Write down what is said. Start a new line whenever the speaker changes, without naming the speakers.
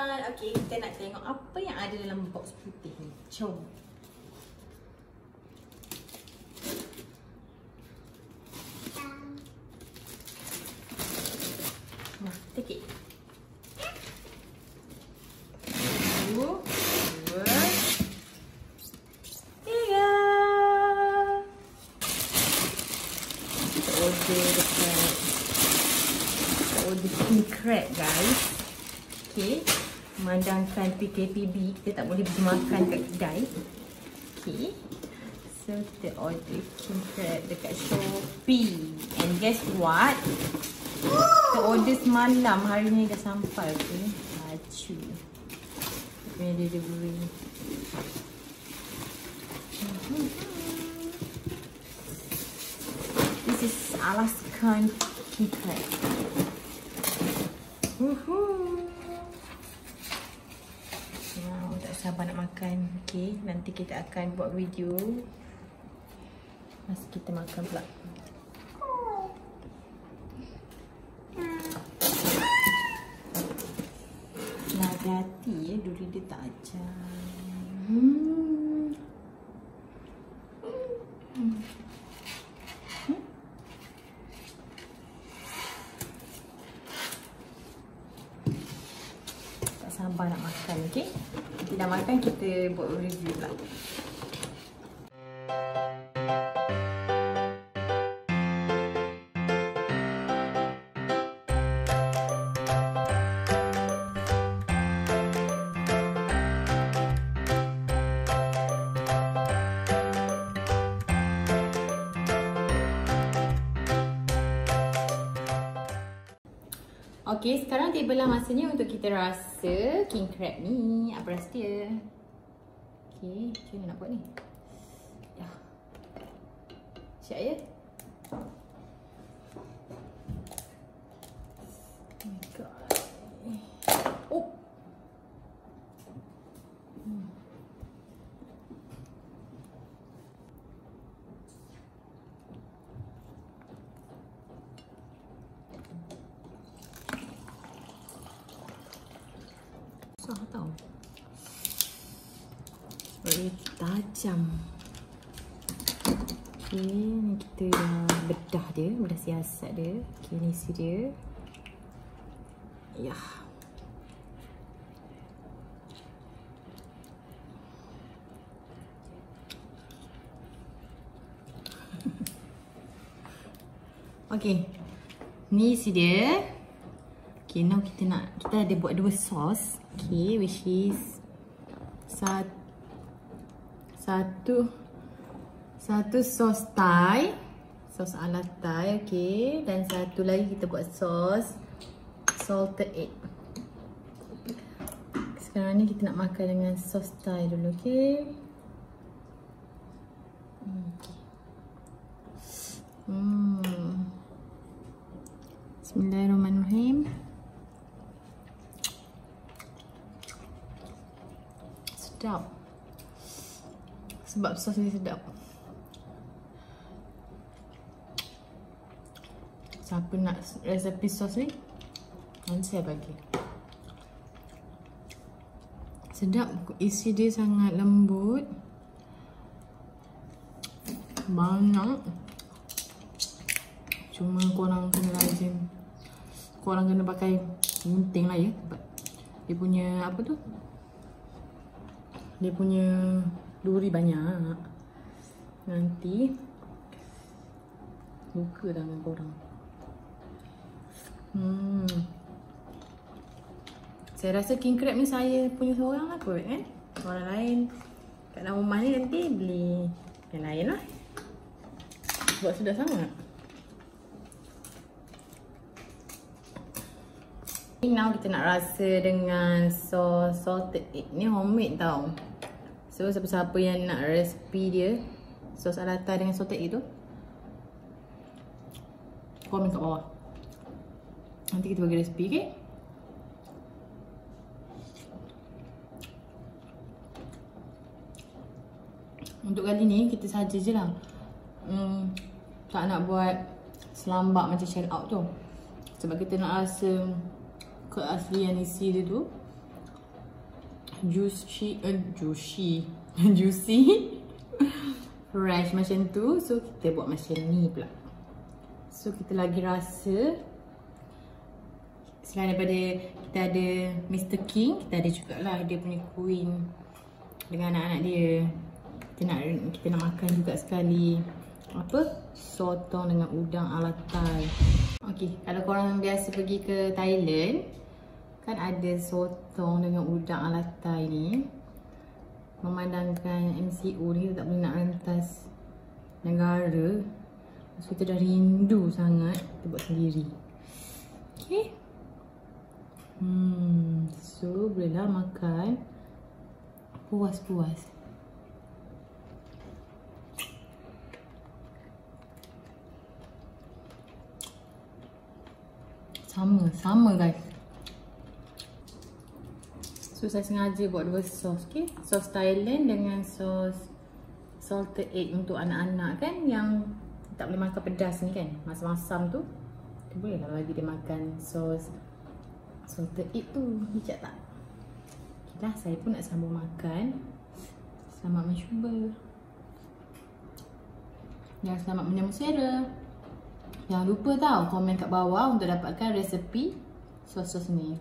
Okay, kita nak tengok apa yang ada dalam box putih ni. Jom. Kita order dekat Kita order king crab guys. Okay Memandangkan PKPB Kita tak boleh pergi makan kat kedai. Okay. So kita order king crab dekat Shopee. And guess what? Kita order semalam. Hari ni dah sampai okay? Laju Punya delivery This is Alaskan king sabar nak makan. Okay, nanti kita akan buat video. Masa kita makan pula. Hati ya, duri dia tak tajam. Hmm. Tak sabar nak makan, okay? Dah makan, kita Okey, sekarang tibalah masanya untuk kita rasa king crab ni. Apa rasa dia? Okey, macam mana nak buat ni? Ya. Siap ya? Oh my god. Oh. Hmm. Susah tau Very tajam. Okay, ni kita dah bedah dia Bedah siasat dia Okay, ni isi dia. Ya. Okay Ni isi dia Okay, now kita nak Kita ada buat dua sos Okay, which is sat, Satu Satu sos Thai Sos ala Thai, okay Dan satu lagi kita buat sos Salted egg Sekarang ni kita nak makan dengan sos Thai dulu, okay Hmm, okay. Hmm. Bismillahirrahmanirrahim. Sedap. Sebab sos ni sedap. Siapa nak resepi sos ni? Nanti saya bagi. Sedap. Isi dia sangat lembut. Banyak. Cuma korang kena lazim. Korang kena pakai gunting lah ya. Dia punya apa tu? Dia punya duri banyak. Nanti luka tangan korang. Hmm. Saya rasa king crab ni saya punya seorang lah kot kan. Orang lain kat dalam rumah ni nanti beli yang lain lah. Sebab sudah sangat. Now kita nak rasa dengan sos salted egg ni homemade tau. So siapa-siapa yang nak resipi dia sos ala Thai dengan salted egg tu komen kat bawah. Nanti kita bagi resipi, okay? Untuk kali ni kita saja je lah hmm, Tak nak buat selambak macam shell out tu Sebab kita nak rasa keaslian isi dia tu juicy, uh, juicy, juicy, fresh macam tu. So kita buat macam ni pula. So kita lagi rasa Selain daripada kita ada Mr. King, kita ada jugalah dia punya queen dengan anak-anak dia. Kita nak kita nak makan juga sekali apa? Sotong dengan udang ala Thai. Okey, kalau korang biasa pergi ke Thailand, kan ada sotong dengan udang ala Thai ni. Memandangkan MCO ni tak boleh nak rentas negara. So kita dah rindu sangat kita buat sendiri. Okey. Hmm, so bolehlah makan puas-puas. Sama, sama guys. So saya sengaja buat dua sos, okay? Sos Thailand dengan sos salted egg untuk anak-anak kan yang tak boleh makan pedas ni kan. Masam-masam tu. Boleh lah bagi dia makan sos salted egg tu bijak tak? Okay lah, saya pun nak sambung makan Selamat mencuba Yang selamat menyambung selera Jangan lupa tau komen kat bawah untuk dapatkan resepi sos-sos ni